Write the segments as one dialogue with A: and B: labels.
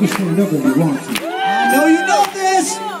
A: can stand up if you want to. I
B: know you know this.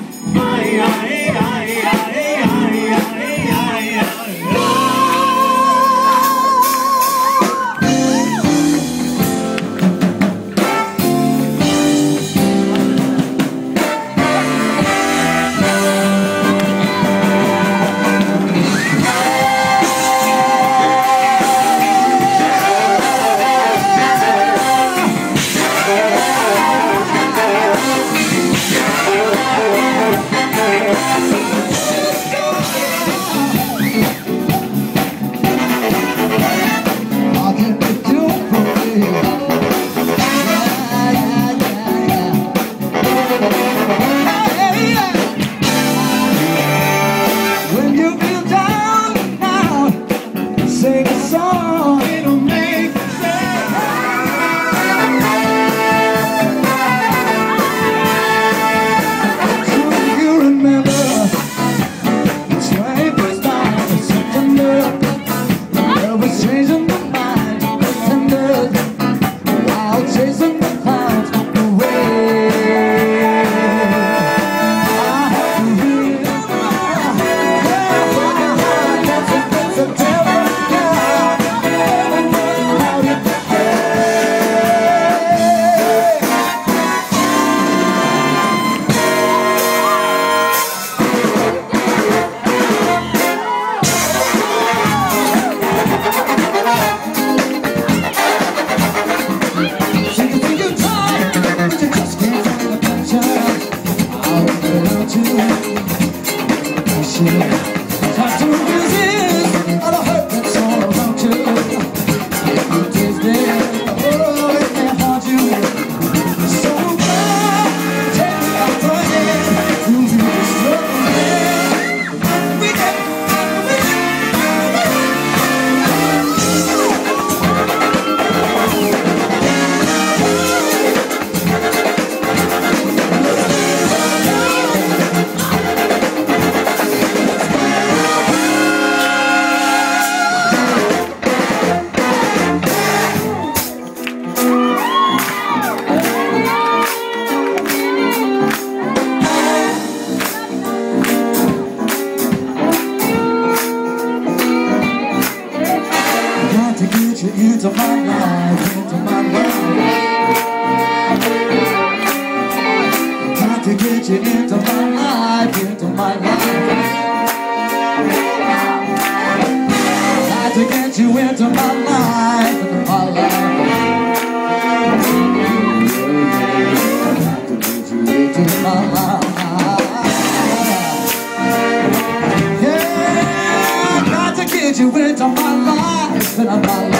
A: on
B: my life, on my life.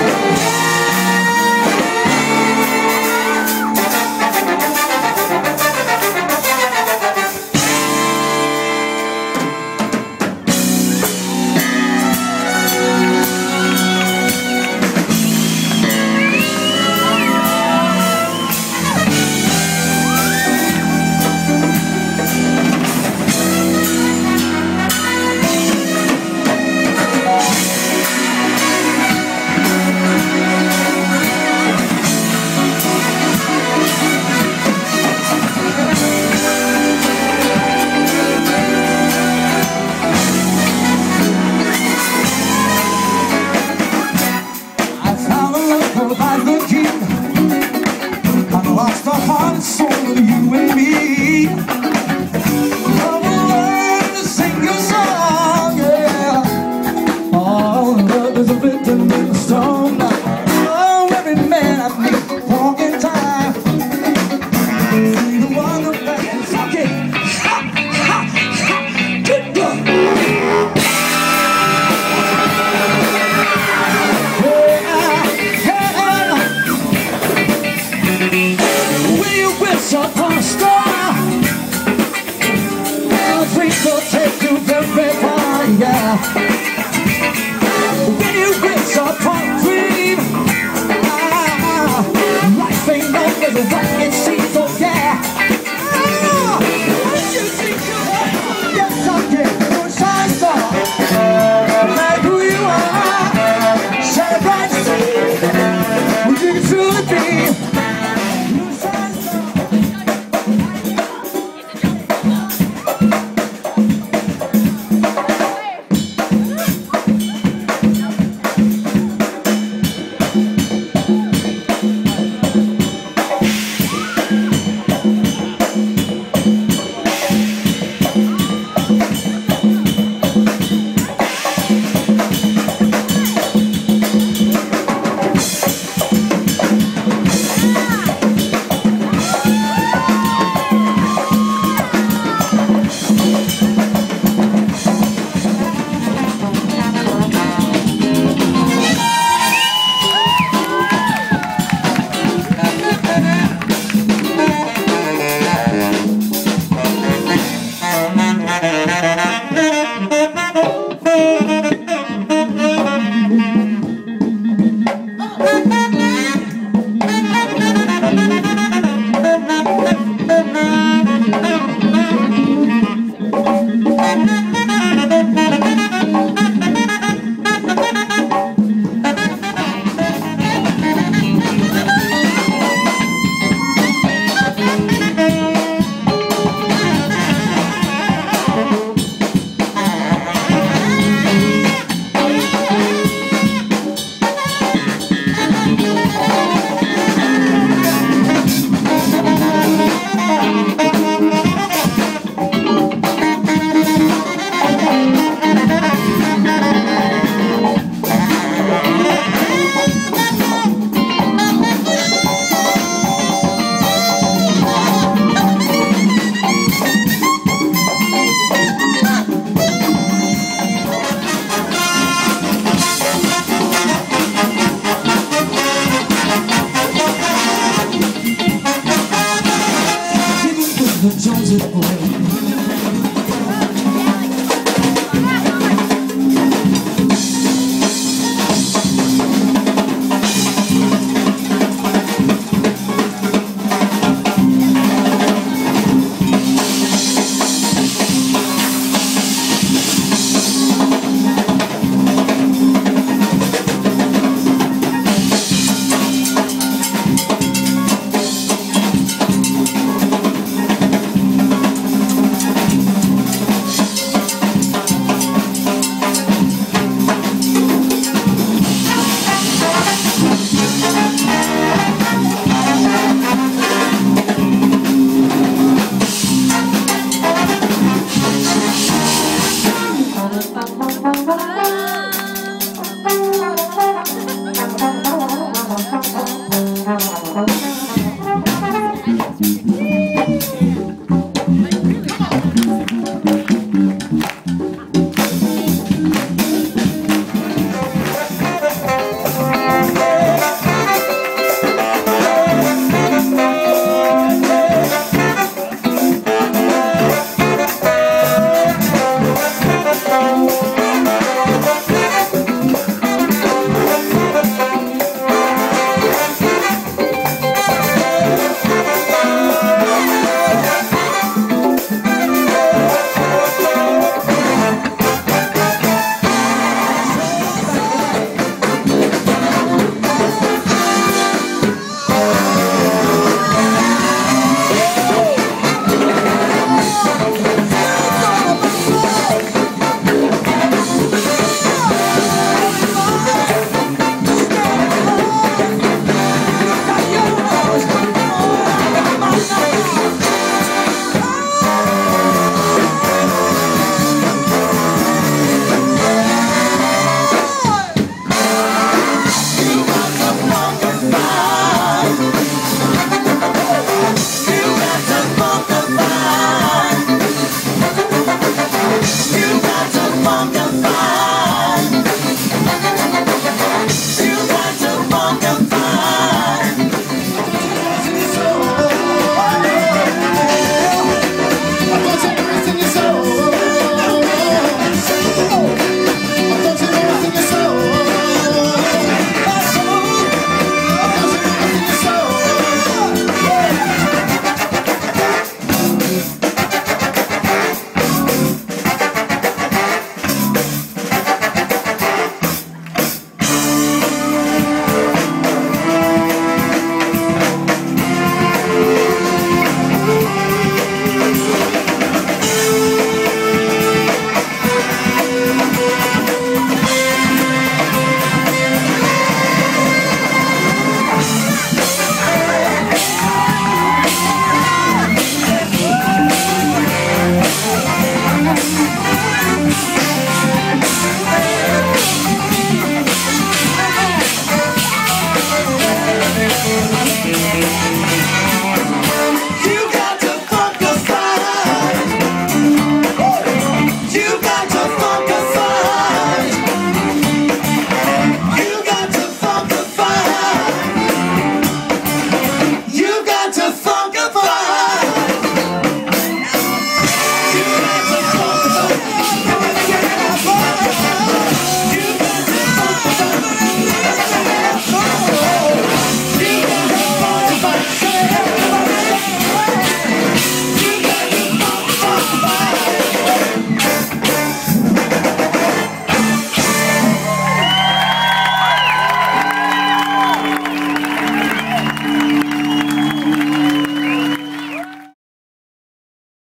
B: I'm fine.